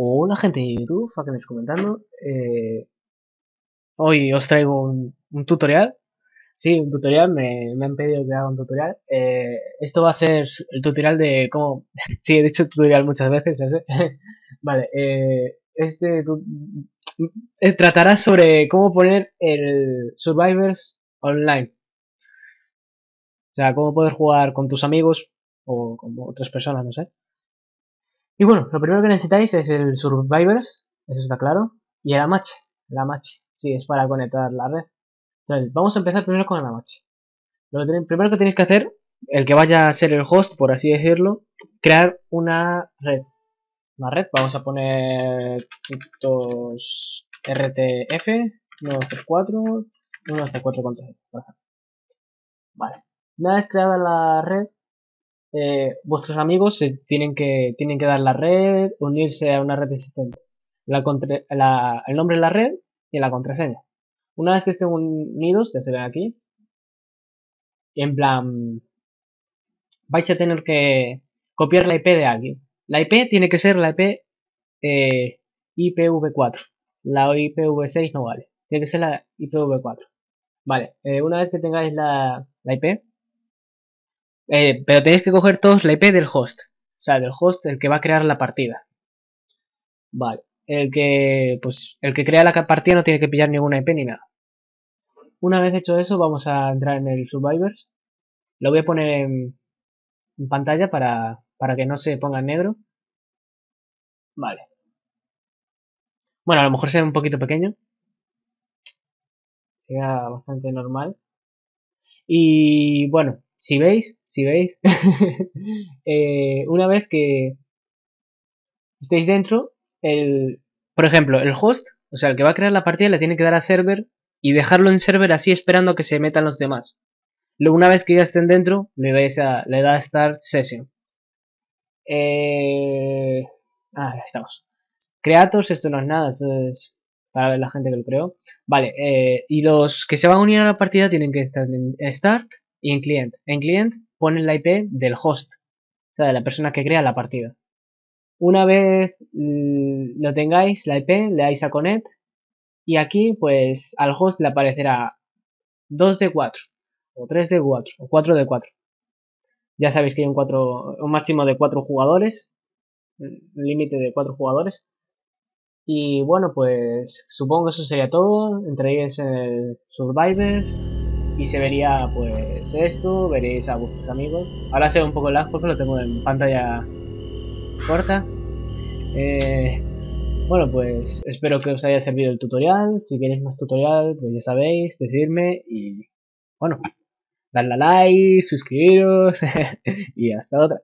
Hola gente de YouTube, me comentando. Eh, hoy os traigo un, tutorial. Sí, un tutorial, me, han pedido que haga un tutorial. Eh, esto va a ser el tutorial de cómo... sí, he dicho tutorial muchas veces. vale, eh, este tratará sobre cómo poner el Survivors online. O sea, cómo poder jugar con tus amigos o con otras personas, no sé. Y bueno, lo primero que necesitáis es el Survivors, eso está claro, y el Amache, el Amache, sí, es para conectar la red. Entonces, vamos a empezar primero con el Amache. Lo primero que tenéis que hacer, el que vaya a ser el host, por así decirlo, crear una red. Una red, vamos a poner puntos RTF, 134, 134 contra por ejemplo. Vale. Una vez creada la red, eh, vuestros amigos se tienen que, tienen que dar la red, unirse a una red existente. La el nombre de la red y la contraseña. Una vez que estén unidos, ya se ven aquí, en plan, vais a tener que copiar la IP de alguien. La IP tiene que ser la IP eh, IPv4. La IPv6 no vale. Tiene que ser la IPv4. Vale, eh, una vez que tengáis la, la IP, eh, pero tenéis que coger todos la IP del host. O sea, del host el que va a crear la partida. Vale. El que, pues, el que crea la partida no tiene que pillar ninguna IP ni nada. Una vez hecho eso, vamos a entrar en el Survivors. Lo voy a poner en, pantalla para, para que no se ponga en negro. Vale. Bueno, a lo mejor sea un poquito pequeño. Sea bastante normal. Y bueno, si veis, si veis, eh, una vez que estéis dentro, el, por ejemplo, el host, o sea, el que va a crear la partida le tiene que dar a server y dejarlo en server así esperando que se metan los demás. Luego, una vez que ya estén dentro, le, dais a, le da Start Session. Eh... Ah, ya estamos. Creators, esto no es nada, entonces para ver la gente que lo creó. Vale, eh, y los que se van a unir a la partida tienen que estar en Start y en client. En client pones la IP del host, o sea, de la persona que crea la partida. Una vez mm, lo tengáis, la IP, le dais a connect y aquí pues al host le aparecerá 2 de 4 o 3 de 4 o 4 de 4. Ya sabéis que hay un, 4, un máximo de 4 jugadores, un límite de 4 jugadores. Y bueno, pues supongo que eso sería todo. Entréis en el Survivors y se vería pues esto, veréis a vuestros amigos. Ahora se ve un poco lag porque lo tengo en pantalla corta. Eh, bueno, pues espero que os haya servido el tutorial. Si queréis más tutorial, pues ya sabéis, decidme y bueno, darle a like, suscribiros y hasta otra.